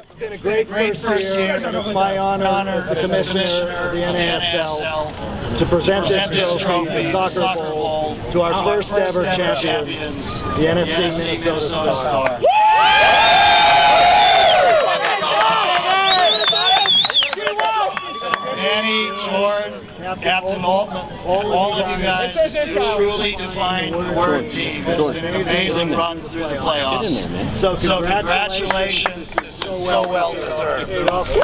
It's been a great, great first, year, and it's my honor, as the commissioner of the NASL to present, this trophy, the soccer, bowl, to our, first, ever champions, the NSC, Minnesota, Stars. Danny, Jordan, Captain Altman, all of you guys truly defined the word team. It's been an amazing run through the playoffs. So So congratulations. congratulations, this is so well deserved. You're welcome.